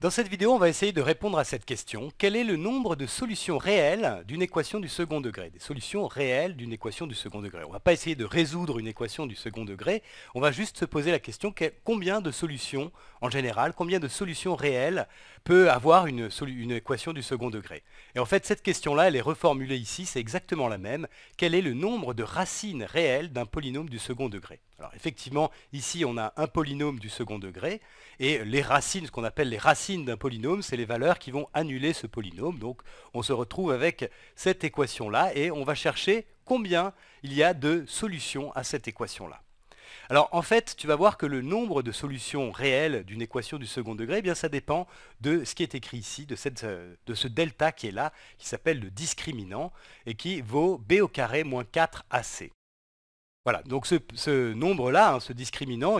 Dans cette vidéo, on va essayer de répondre à cette question. Quel est le nombre de solutions réelles d'une équation du second degré? Des solutions réelles d'une équation du second degré. On ne va pas essayer de résoudre une équation du second degré, on va juste se poser la question combien de solutions, en général, combien de solutions réelles peut avoir une, équation du second degré? Et en fait, cette question-là, elle est reformulée ici, c'est exactement la même. Quel est le nombre de racines réelles d'un polynôme du second degré? Alors effectivement, ici on a un polynôme du second degré, et les racines, ce qu'on appelle les racines d'un polynôme, c'est les valeurs qui vont annuler ce polynôme. Donc on se retrouve avec cette équation-là, et on va chercher combien il y a de solutions à cette équation-là. Alors en fait, tu vas voir que le nombre de solutions réelles d'une équation du second degré, eh bien ça dépend de ce qui est écrit ici, de, de ce delta qui est là, qui s'appelle le discriminant, et qui vaut b au carré moins 4ac. Voilà, donc ce, nombre-là, hein, ce discriminant,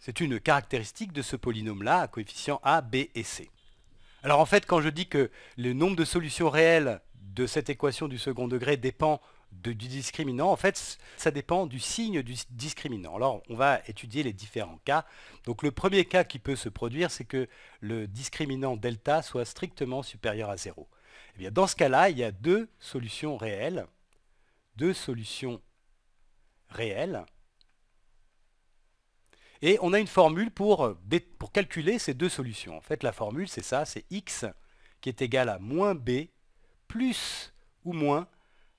c'est une caractéristique de ce polynôme-là coefficient a, b et c. Alors en fait, quand je dis que le nombre de solutions réelles de cette équation du second degré dépend du discriminant, en fait, ça dépend du signe du discriminant. Alors, on va étudier les différents cas. Donc, le premier cas qui peut se produire, c'est que le discriminant delta soit strictement supérieur à 0. Eh bien, dans ce cas-là, il y a deux solutions réelles, deux solutions réel. Et on a une formule pour, euh, pour calculer ces deux solutions. En fait, la formule, c'est ça, c'est x qui est égal à moins b plus ou moins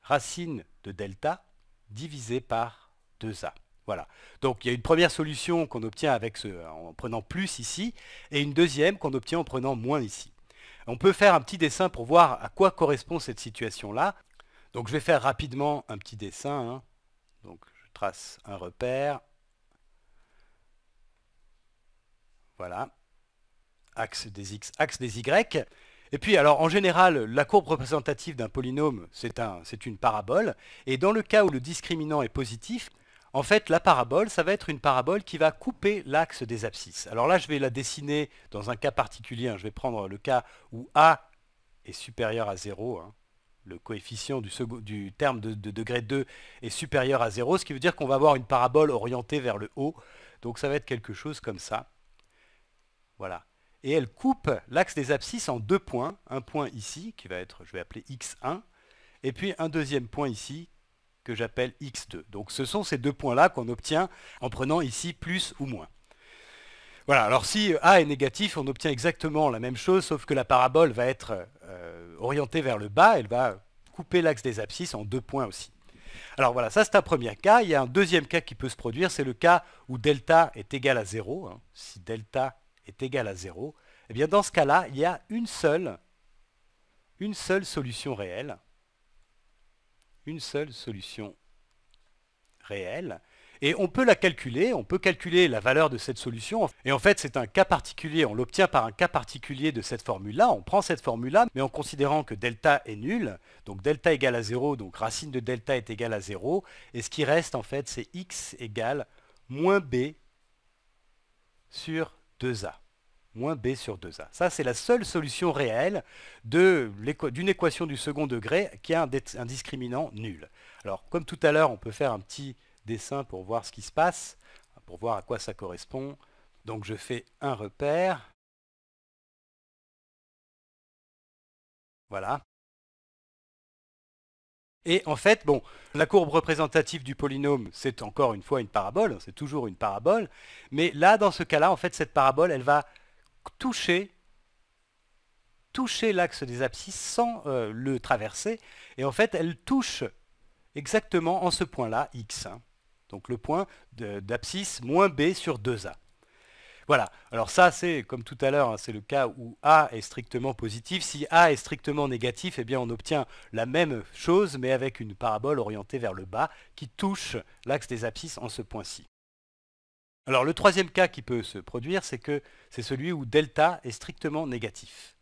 racine de delta divisé par 2a. Voilà. Donc il y a une première solution qu'on obtient avec en prenant plus ici, et une deuxième qu'on obtient en prenant moins ici. On peut faire un petit dessin pour voir à quoi correspond cette situation-là. Donc je vais faire rapidement un petit dessin. Hein. Donc trace un repère. Voilà. Axe des x, axe des y. Et puis, alors, en général, la courbe représentative d'un polynôme, c'est un, une parabole. Et dans le cas où le discriminant est positif, en fait, la parabole, ça va être une parabole qui va couper l'axe des abscisses. Alors là, je vais la dessiner dans un cas particulier. Hein. Je vais prendre le cas où A est supérieur à 0 le coefficient du, terme de, degré 2 est supérieur à 0, ce qui veut dire qu'on va avoir une parabole orientée vers le haut. Donc ça va être quelque chose comme ça. Voilà. Et elle coupe l'axe des abscisses en deux points. Un point ici, qui va être, je vais appeler x1, et puis un deuxième point ici, que j'appelle x2. Donc ce sont ces deux points-là qu'on obtient en prenant ici plus ou moins. Voilà, alors si A est négatif, on obtient exactement la même chose, sauf que la parabole va être orientée vers le bas, elle va couper l'axe des abscisses en deux points aussi. Alors voilà, ça c'est un premier cas. Il y a un deuxième cas qui peut se produire, c'est le cas où delta est égal à 0. Hein. Si delta est égal à 0, eh bien dans ce cas-là, il y a une seule, une seule solution réelle. Une seule solution réelle. Et on peut la calculer, on peut calculer la valeur de cette solution. Et en fait, c'est un cas particulier, on l'obtient par un cas particulier de cette formule-là. On prend cette formule-là, mais en considérant que delta est nul, donc delta égale à 0, donc racine de delta est égale à 0. Et ce qui reste, en fait, c'est x égale moins b sur 2a moins b sur 2a. Ça, c'est la seule solution réelle d'une équation du second degré qui a un discriminant nul. Alors, comme tout à l'heure, on peut faire un petit dessin pour voir ce qui se passe, pour voir à quoi ça correspond. Donc je fais un repère. Voilà. Et en fait, bon, la courbe représentative du polynôme, c'est encore une fois une parabole, c'est toujours une parabole, mais là, dans ce cas-là, en fait, cette parabole, elle va toucher, toucher l'axe des abscisses sans euh, le traverser, et en fait, elle touche exactement en ce point-là, x. Donc le point d'abscisse moins b sur 2a. Voilà, alors ça c'est comme tout à l'heure, hein, c'est le cas où A est strictement positif. Si A est strictement négatif, eh bien on obtient la même chose mais avec une parabole orientée vers le bas qui touche l'axe des abscisses en ce point-ci. Alors le troisième cas qui peut se produire, c'est que c'est celui où delta est strictement négatif.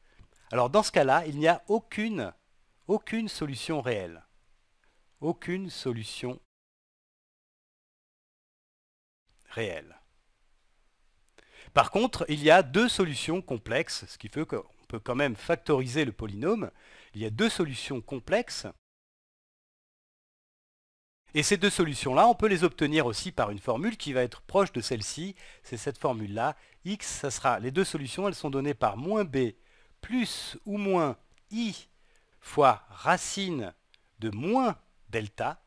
Alors dans ce cas-là, il n'y a aucune, aucune solution réelle. Aucune solution Par contre, il y a deux solutions complexes, ce qui fait qu'on peut quand même factoriser le polynôme. Il y a deux solutions complexes. Et ces deux solutions-là, on peut les obtenir aussi par une formule qui va être proche de celle-ci. C'est cette formule-là. x, ça sera, les deux solutions, elles sont données par moins b plus ou moins i fois racine de moins delta,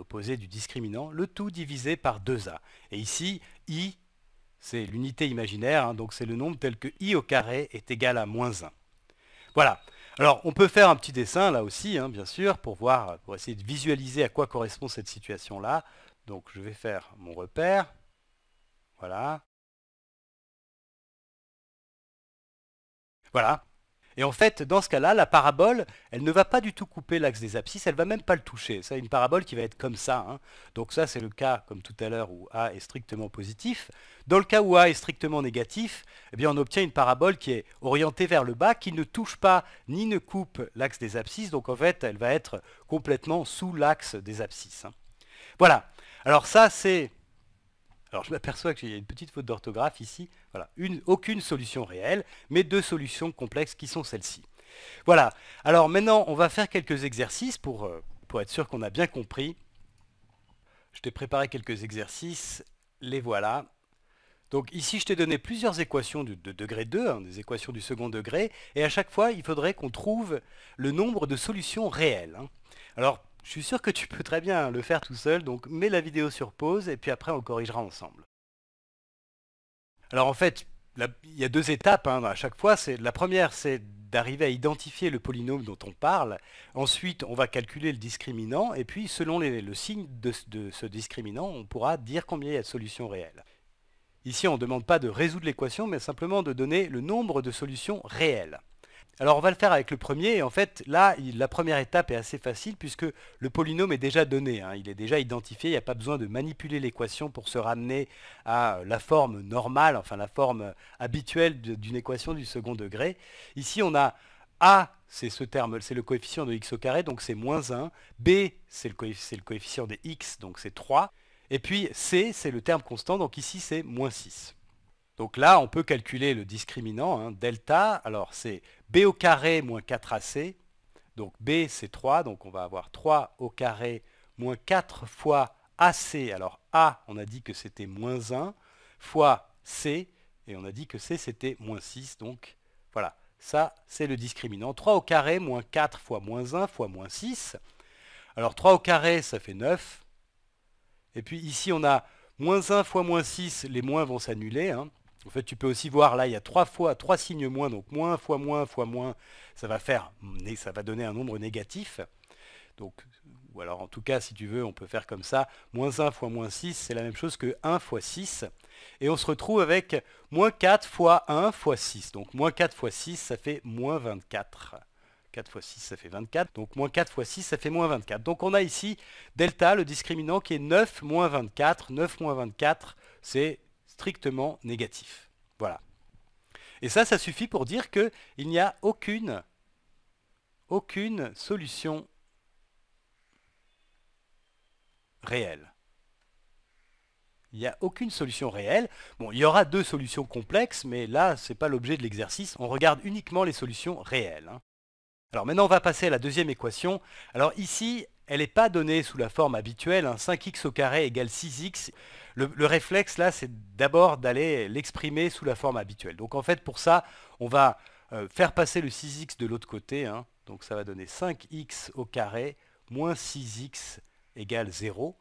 l'opposé du discriminant, le tout divisé par 2a. Et ici, i, c'est l'unité imaginaire, hein, donc c'est le nombre tel que i au carré est égal à moins 1. Voilà. Alors, on peut faire un petit dessin là aussi, hein, bien sûr, pour voir, pour essayer de visualiser à quoi correspond cette situation-là. Donc, je vais faire mon repère. Voilà. Voilà. Et en fait, dans ce cas-là, la parabole, elle ne va pas du tout couper l'axe des abscisses, elle ne va même pas le toucher. C'est une parabole qui va être comme ça. Hein. Donc ça, c'est le cas, comme tout à l'heure, où A est strictement positif. Dans le cas où A est strictement négatif, eh bien, on obtient une parabole qui est orientée vers le bas, qui ne touche pas ni ne coupe l'axe des abscisses. Donc en fait, elle va être complètement sous l'axe des abscisses. Hein. Voilà. Alors ça, c'est alors je m'aperçois qu'il y a une petite faute d'orthographe ici. Voilà, aucune solution réelle, mais deux solutions complexes qui sont celles-ci. Voilà, alors maintenant on va faire quelques exercices pour, euh, pour être sûr qu'on a bien compris. Je t'ai préparé quelques exercices, les voilà. Donc ici je t'ai donné plusieurs équations de, degré 2, hein, des équations du second degré, et à chaque fois il faudrait qu'on trouve le nombre de solutions réelles. Hein. Je suis sûr que tu peux très bien le faire tout seul, donc mets la vidéo sur pause et puis après on corrigera ensemble. Alors en fait, il y a deux étapes hein, à chaque fois. La première, c'est d'arriver à identifier le polynôme dont on parle. Ensuite, on va calculer le discriminant. Et puis, selon le signe de, de, ce discriminant, on pourra dire combien il y a de solutions réelles. Ici, on ne demande pas de résoudre l'équation, mais simplement de donner le nombre de solutions réelles. Alors on va le faire avec le premier, et en fait là, la première étape est assez facile puisque le polynôme est déjà donné, hein. il est déjà identifié, il n'y a pas besoin de manipuler l'équation pour se ramener à la forme normale, enfin la forme habituelle d'une équation du second degré. Ici on a A, c'est ce terme, c'est le coefficient de x au carré, donc c'est moins 1, B, c'est le, coefficient des x, donc c'est 3, et puis C, c'est le terme constant, donc ici c'est moins 6. Donc là, on peut calculer le discriminant, hein, delta. Alors c'est b au carré moins 4ac. Donc b c'est 3, donc on va avoir 3 au carré moins 4 fois ac. Alors a, on a dit que c'était moins 1, fois c, et on a dit que c c'était moins 6. Donc voilà, ça c'est le discriminant. 3 au carré moins 4 fois moins 1 fois moins 6. Alors 3 au carré, ça fait 9. Et puis ici, on a moins 1 fois moins 6, les moins vont s'annuler. Hein. En fait, tu peux aussi voir, là, il y a trois fois, trois signes moins, donc moins fois moins fois moins, ça va faire, ça va donner un nombre négatif. Donc, ou alors en tout cas, si tu veux, on peut faire comme ça, moins 1 fois moins 6, c'est la même chose que 1 fois 6. Et on se retrouve avec moins 4 fois 1 fois 6. Donc moins 4 fois 6, ça fait moins 24. 4 fois 6, ça fait 24. Donc moins 4 fois 6, ça fait moins 24. Donc on a ici delta, le discriminant, qui est 9 moins 24. 9 moins 24, c'est strictement négatif. Voilà. Et ça, ça suffit pour dire qu'il n'y a aucune, solution réelle. Il n'y a aucune solution réelle. Bon, il y aura deux solutions complexes, mais là, ce n'est pas l'objet de l'exercice. On regarde uniquement les solutions réelles. Hein. Alors maintenant, on va passer à la deuxième équation. Alors ici, elle n'est pas donnée sous la forme habituelle, 5x au carré égale 6x. Le, réflexe là, c'est d'abord d'aller l'exprimer sous la forme habituelle. Donc en fait, pour ça, on va euh, faire passer le 6x de l'autre côté. Hein. Donc ça va donner 5x au carré moins 6x égale 0.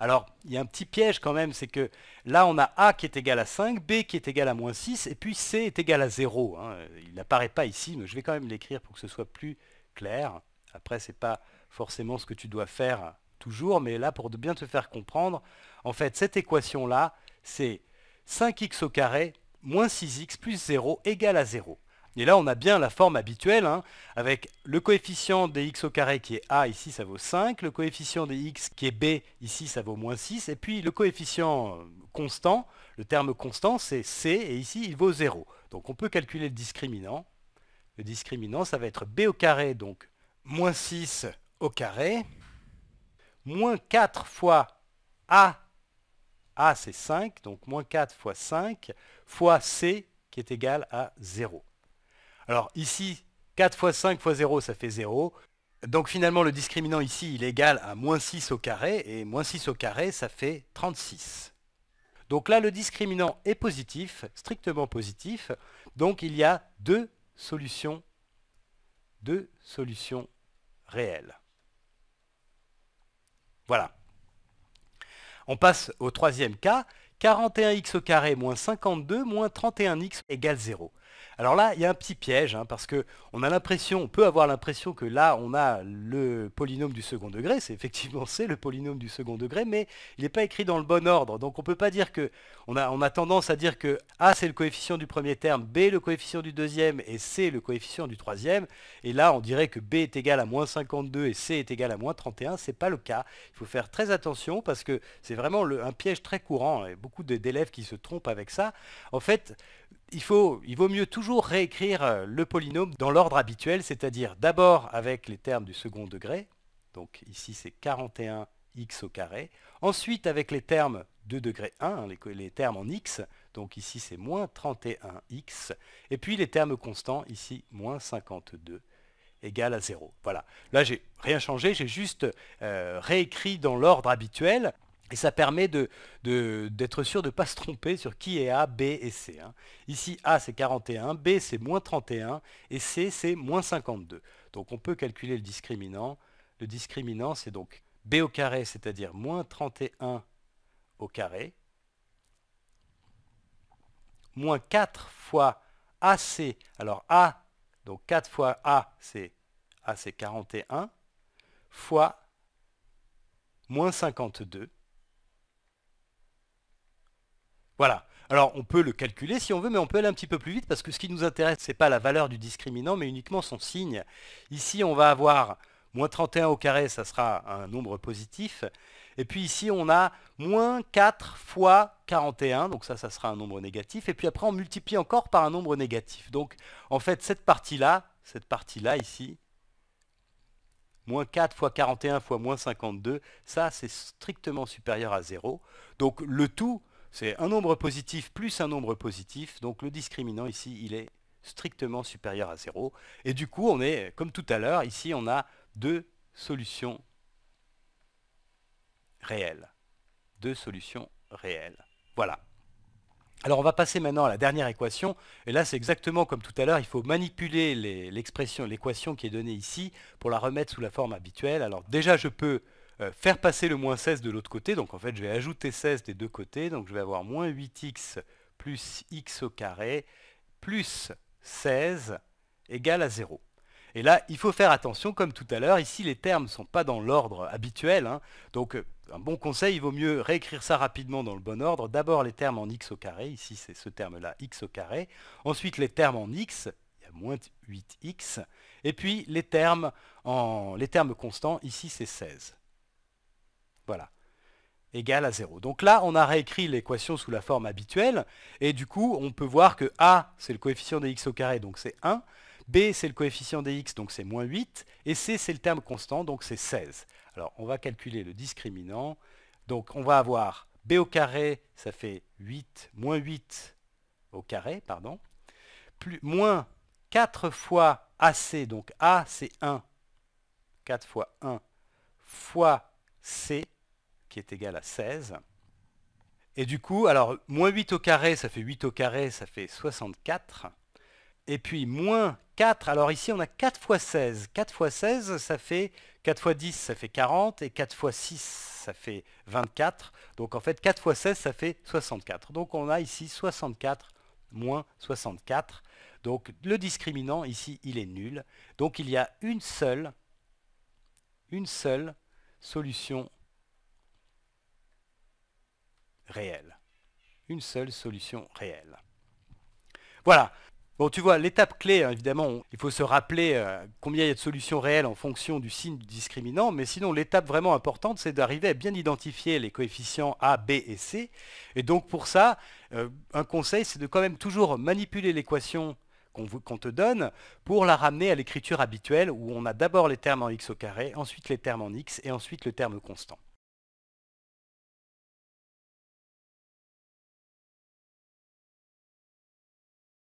Alors, il y a un petit piège quand même, c'est que là, on a A qui est égal à 5, B qui est égal à moins 6, et puis C est égal à 0. Hein. Il n'apparaît pas ici, mais je vais quand même l'écrire pour que ce soit plus clair. Après, ce n'est pas forcément ce que tu dois faire toujours, mais là, pour bien te faire comprendre, en fait, cette équation-là, c'est 5x au carré moins 6x plus 0 égale à 0. Et là, on a bien la forme habituelle, hein, avec le coefficient des x au carré qui est a, ici ça vaut 5, le coefficient des x qui est b, ici ça vaut moins 6, et puis le coefficient constant, le terme constant c'est c, et ici il vaut 0. Donc on peut calculer le discriminant. Le discriminant, ça va être b au carré, donc moins 6 au carré, moins 4 fois A, A c'est 5, donc moins 4 fois 5, fois C qui est égal à 0. Alors ici, 4 fois 5 fois 0, ça fait 0. Donc finalement, le discriminant ici, il est égal à moins 6 au carré, et moins 6 au carré, ça fait 36. Donc là, le discriminant est positif, strictement positif, donc il y a deux solutions, deux solutions réelles. Voilà. On passe au troisième cas, 41x au carré moins 52 moins 31x égale 0. Alors là, il y a un petit piège, hein, parce que on a l'impression, on peut avoir l'impression que là, on a le polynôme du second degré, c'est effectivement c'est le polynôme du second degré, mais il n'est pas écrit dans le bon ordre. Donc on ne peut pas dire que, on a, tendance à dire que A c'est le coefficient du premier terme, B le coefficient du deuxième et C le coefficient du troisième. Et là, on dirait que B est égal à moins 52 et C est égal à moins 31. C'est pas le cas. Il faut faire très attention parce que c'est vraiment un piège très courant. Et beaucoup d'élèves qui se trompent avec ça. En fait, il, faut, il vaut mieux toujours réécrire euh, le polynôme dans l'ordre habituel, c'est-à-dire d'abord avec les termes du second degré, donc ici c'est 41x au carré, ensuite avec les termes de degré 1, hein, les, termes en x, donc ici c'est moins 31x, et puis les termes constants, ici moins 52 égale à 0. Voilà. Là, j'ai rien changé, j'ai juste euh, réécrit dans l'ordre habituel. Et ça permet d'être sûr de ne pas se tromper sur qui est A, B et C. Hein. Ici, A c'est 41, B c'est moins 31 et C c'est moins 52. Donc on peut calculer le discriminant. Le discriminant c'est donc B au carré, c'est-à-dire moins 31 au carré, moins 4 fois AC. Alors A, donc 4 fois A c'est A c'est 41, fois moins 52 Voilà. Alors on peut le calculer si on veut, mais on peut aller un petit peu plus vite parce que ce qui nous intéresse, ce n'est pas la valeur du discriminant, mais uniquement son signe. Ici, on va avoir moins 31 au carré, ça sera un nombre positif. Et puis ici, on a moins 4 fois 41, donc ça, ça sera un nombre négatif. Et puis après, on multiplie encore par un nombre négatif. Donc en fait, cette partie-là, cette partie-là ici, moins 4 fois 41 fois moins 52, ça, c'est strictement supérieur à 0. Donc le tout, c'est un nombre positif plus un nombre positif, donc le discriminant ici, il est strictement supérieur à 0. Et du coup, on est, comme tout à l'heure, ici on a deux solutions réelles. Deux solutions réelles. Voilà. Alors on va passer maintenant à la dernière équation, et là c'est exactement comme tout à l'heure, il faut manipuler l'expression, l'équation qui est donnée ici, pour la remettre sous la forme habituelle. Alors déjà je peux euh, faire passer le moins 16 de l'autre côté. Donc en fait, je vais ajouter 16 des deux côtés. Donc je vais avoir moins 8x plus x au carré plus 16 égale à 0. Et là, il faut faire attention, comme tout à l'heure, ici les termes ne sont pas dans l'ordre habituel. Hein. Donc euh, un bon conseil, il vaut mieux réécrire ça rapidement dans le bon ordre. D'abord les termes en x au carré, ici c'est ce terme-là, x au carré. Ensuite les termes en x, il y a moins 8x. Et puis les termes, en, les termes constants, ici c'est 16. Voilà. Égal à 0. Donc là, on a réécrit l'équation sous la forme habituelle. Et du coup, on peut voir que A, c'est le coefficient de x au carré, donc c'est 1. B, c'est le coefficient de x, donc c'est moins 8. Et C, c'est le terme constant, donc c'est 16. Alors, on va calculer le discriminant. Donc, on va avoir B au carré, ça fait 8, moins 8 au carré, pardon. Plus, moins 4 fois AC, donc A, c'est 1. 4 fois 1 fois C, est égal à 16. Et du coup, alors, moins 8 au carré, ça fait 8 au carré, ça fait 64. Et puis, moins 4, alors ici, on a 4 fois 16. 4 fois 16, ça fait 4 fois 10, ça fait 40. Et 4 fois 6, ça fait 24. Donc, en fait, 4 fois 16, ça fait 64. Donc, on a ici 64 moins 64. Donc, le discriminant, ici, il est nul. Donc, il y a une seule, une seule solution réelle. Une seule solution réelle. Voilà. Bon, tu vois, l'étape clé, hein, évidemment, il faut se rappeler euh, combien il y a de solutions réelles en fonction du signe discriminant, mais sinon, l'étape vraiment importante, c'est d'arriver à bien identifier les coefficients A, B et C. Et donc, pour ça, euh, un conseil, c'est de quand même toujours manipuler l'équation qu'on te donne pour la ramener à l'écriture habituelle, où on a d'abord les termes en x au carré, ensuite les termes en x, et ensuite le terme constant.